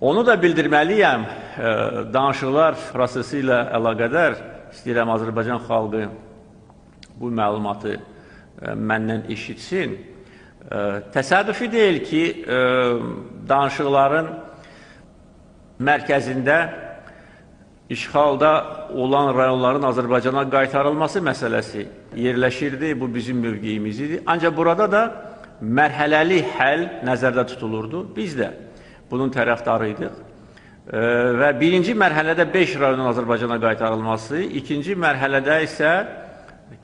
Onu da bildirməliyəm, e, danışıqlar prosesi ilə əlaqədar istəyirəm Azərbaycan xalqı bu məlumatı e, məndən eşitsin. E, təsadüfi deyil ki, danışıqların mərkəzində işğalda olan rayonların Azərbaycana qaytarılması məsələsi yerləşirdi. Bu bizim mövqeyimiz idi. Ancaq burada da mərhələli həll nəzərdə tutulurdu. Biz də bunun tərəfdarıydıq. Və birinci mərhələdə 5 rayonun Azərbaycana qaytarılması, ikinci mərhələdə isə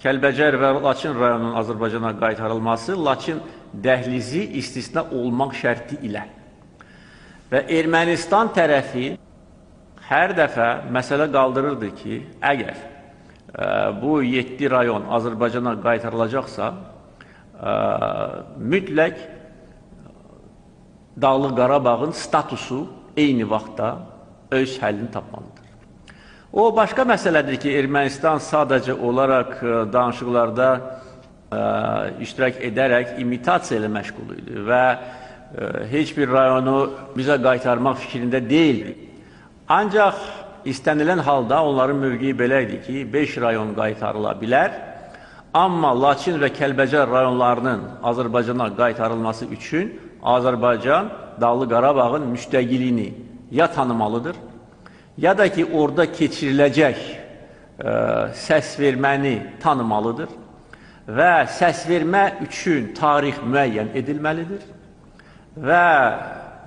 Kəlbəcər və Laçın rayonunun Azərbaycana qaytarılması, Laçın dəhlizi istisna olmaq şərti ilə. Və Ermənistan tərəfi hər dəfə məsələ qaldırırdı ki, əgər ə, bu 7 rayon Azərbaycana qaytarılacaqsa, ə, mütləq Dağlıq Qarabağın statusu eyni vaxtda öz həllini tapmalıdır. O, başqa məsələdir ki, Ermənistan sadəcə olaraq e, danışıqlarda ə, e, iştirak edərək imitasiya ilə məşğul idi və ə, e, heç bir rayonu bizə qaytarmaq fikrində deyildi. Ancaq istənilən halda onların mövqeyi belə idi ki, 5 rayon qaytarıla bilər, amma Laçin və Kəlbəcər rayonlarının Azərbaycana qaytarılması üçün Azərbaycan Dağlı Qarabağın müstəqiliyini ya tanımalıdır, ya da ki, orada keçiriləcək ə, e, səs verməni tanımalıdır və səs vermə üçün tarix müəyyən edilməlidir və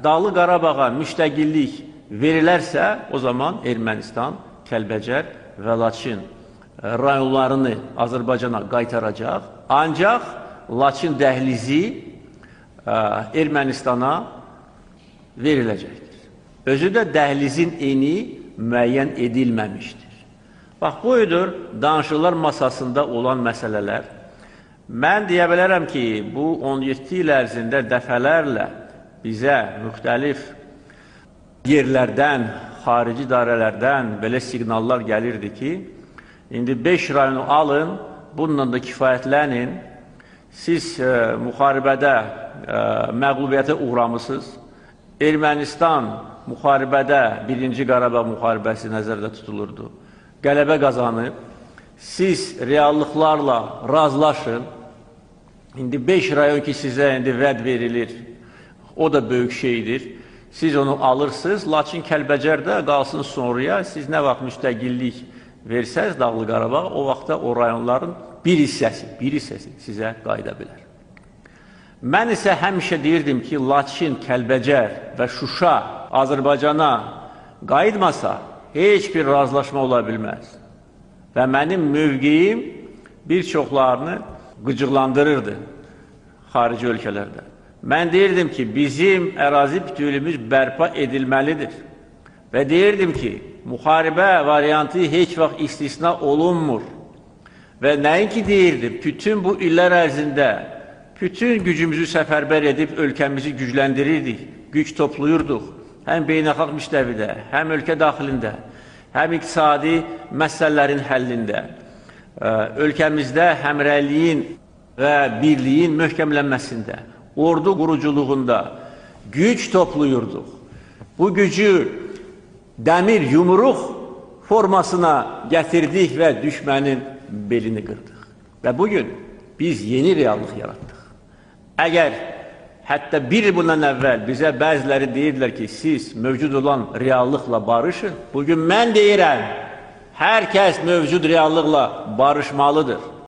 Dağlı Qarabağa müstəqillik verilərsə, o zaman Ermənistan, Kəlbəcər və Laçın e, rayonlarını Azərbaycana qaytaracaq. Ancaq Laçın dəhlizi Ermənistana veriləcəkdir. Özü də dəhlizin eni müəyyən edilməmişdir. Bax, buydur danışıqlar masasında olan məsələlər. Mən deyə bilərəm ki, bu 17 il ərzində dəfələrlə bizə müxtəlif yerlərdən, xarici idarələrdən belə siqnallar gəlirdi ki, indi 5 rayonu alın, bununla da kifayətlənin, siz e, müxaribədə e, məqlubiyyətə uğramısınız. Ermənistan müxaribədə, birinci Qarabağ müharibəsi nəzərdə tutulurdu. Qələbə qazanıb, siz reallıqlarla razılaşın. İndi 5 rayon ki, sizə indi vəd verilir, o da böyük şeydir. Siz onu alırsınız, lakin Kəlbəcərdə qalsın sonraya, siz nə vaxt müstəqillik versəz Dağlı Qarabağ, o vaxtda o rayonların bir hissəsi, bir hissəsi sizə qayıda bilər. Mən isə həmişə deyirdim ki, Laçin, Kəlbəcər və Şuşa Azərbaycana qayıtmasa, heç bir razılaşma ola bilməz. Və mənim mövqeyim bir çoxlarını qıcıqlandırırdı xarici ölkələrdə. Mən deyirdim ki, bizim ərazi bütövlüyümüz bərpa edilməlidir. Və deyirdim ki, müharibə variantı heç vaxt istisna olunmur. Və nəinki deyirdi, bütün bu illər ərzində bütün gücümüzü səfərbər edib ölkəmizi gücləndirirdik, güc topluyurduq. Həm beynəlxalq müstəvidə, həm ölkə daxilində, həm iqtisadi məsələlərin həllində, ölkəmizdə həmrəyliyin və birliyin möhkəmlənməsində, ordu quruculuğunda güc topluyurduq. Bu gücü dəmir yumruq formasına gətirdik və düşmənin belini qırdıq. Və bugün biz yeni reallıq yaratdıq. Əgər hətta bir bundan əvvəl bizə bəziləri deyirdilər ki, siz mövcud olan reallıqla barışın, bugün mən deyirəm, hər kəs mövcud reallıqla barışmalıdır.